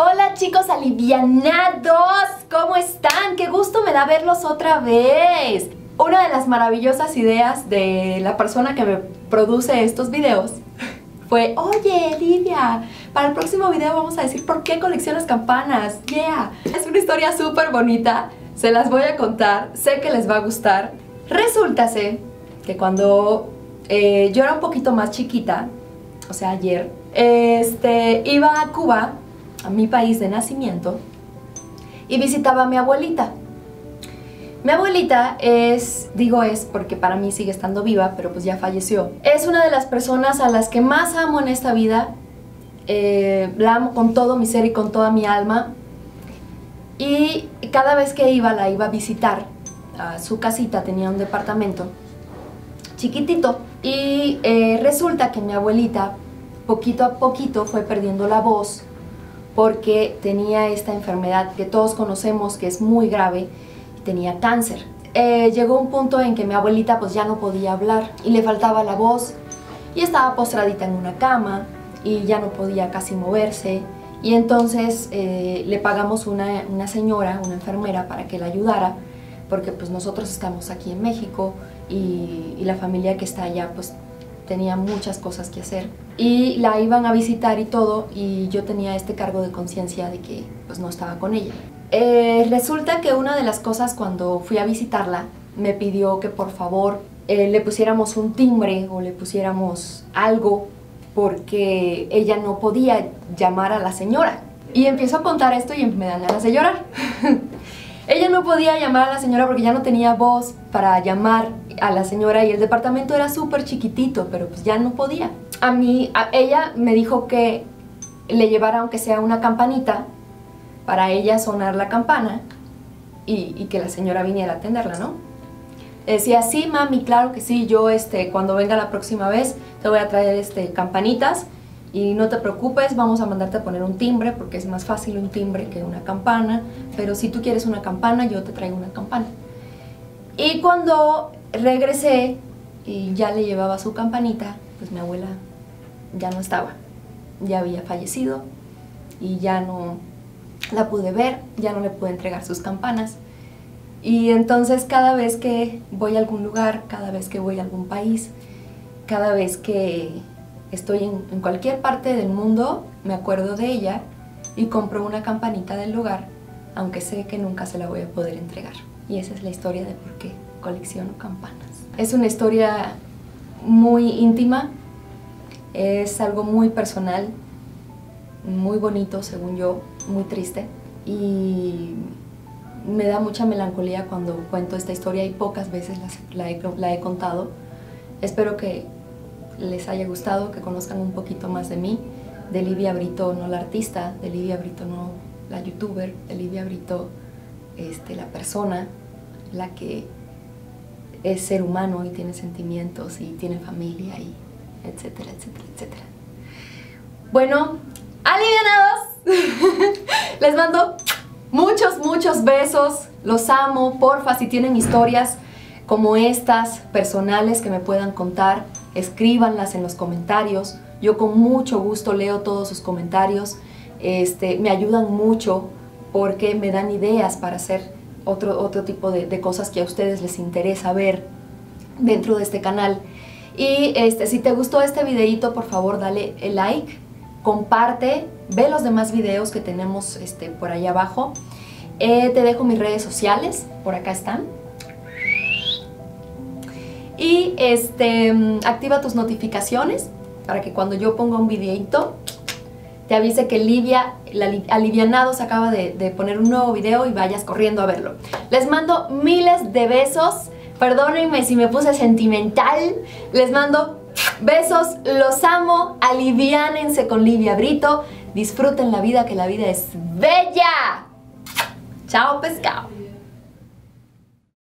Hola chicos alivianados, ¿cómo están? Qué gusto me da verlos otra vez. Una de las maravillosas ideas de la persona que me produce estos videos fue, oye Livia, para el próximo video vamos a decir por qué coleccionas campanas, yeah. Es una historia súper bonita, se las voy a contar, sé que les va a gustar. Resulta que cuando eh, yo era un poquito más chiquita, o sea ayer, este, iba a Cuba, a mi país de nacimiento, y visitaba a mi abuelita. Mi abuelita es, digo es porque para mí sigue estando viva, pero pues ya falleció. Es una de las personas a las que más amo en esta vida. Eh, la amo con todo mi ser y con toda mi alma. Y cada vez que iba, la iba a visitar. A su casita tenía un departamento chiquitito. Y eh, resulta que mi abuelita, poquito a poquito, fue perdiendo la voz porque tenía esta enfermedad que todos conocemos que es muy grave tenía cáncer. Eh, llegó un punto en que mi abuelita pues ya no podía hablar y le faltaba la voz y estaba postradita en una cama y ya no podía casi moverse y entonces eh, le pagamos una, una señora, una enfermera para que la ayudara porque pues nosotros estamos aquí en México y, y la familia que está allá pues tenía muchas cosas que hacer y la iban a visitar y todo y yo tenía este cargo de conciencia de que pues no estaba con ella. Eh, resulta que una de las cosas cuando fui a visitarla me pidió que por favor eh, le pusiéramos un timbre o le pusiéramos algo porque ella no podía llamar a la señora. Y empiezo a contar esto y me dan ganas de llorar. ella no podía llamar a la señora porque ya no tenía voz para llamar a la señora y el departamento era súper chiquitito, pero pues ya no podía. A mí, ella me dijo que le llevara aunque sea una campanita para ella sonar la campana y, que la señora viniera a atenderla, ¿no? Decía, sí, mami, claro que sí, yo este, cuando venga la próxima vez te voy a traer este, campanitas y no te preocupes, vamos a mandarte a poner un timbre porque es más fácil un timbre que una campana, pero si tú quieres una campana, yo te traigo una campana. Y cuando regresé y ya le llevaba su campanita, pues mi abuela ya no estaba, ya había fallecido y ya no la pude ver, ya no le pude entregar sus campanas. Y entonces cada vez que voy a algún lugar, cada vez que voy a algún país, cada vez que estoy en, cualquier parte del mundo, me acuerdo de ella y compro una campanita del lugar, aunque sé que nunca se la voy a poder entregar. Y esa es la historia de por qué colecciono campanas. Es una historia muy íntima, es algo muy personal, muy bonito según yo, muy triste y me da mucha melancolía cuando cuento esta historia y pocas veces la, he, la he contado. Espero que les haya gustado, que conozcan un poquito más de mí, de Livia Brito, no la artista, de Livia Brito, no la youtuber, de Livia Brito, este, la persona, la que es ser humano y tiene sentimientos y tiene familia y etcétera, etcétera, etcétera. Bueno, alivianados, les mando muchos, muchos besos, los amo, porfa, si tienen historias como estas, personales que me puedan contar, escríbanlas en los comentarios, yo con mucho gusto leo todos sus comentarios, este, me ayudan mucho porque me dan ideas para hacer otro, otro tipo de, cosas que a ustedes les interesa ver dentro de este canal. Y este, si te gustó este videito, por favor dale el like, comparte, ve los demás videos que tenemos este, por ahí abajo. Eh, te dejo mis redes sociales, por acá están. Y este, activa tus notificaciones para que cuando yo ponga un videito te avise que Livia, el alivianado se acaba de, poner un nuevo video y vayas corriendo a verlo. Les mando miles de besos. Perdónenme si me puse sentimental. Les mando besos, los amo, aliviánense con Livia Brito. Disfruten la vida, que la vida es bella. Chao, pescado.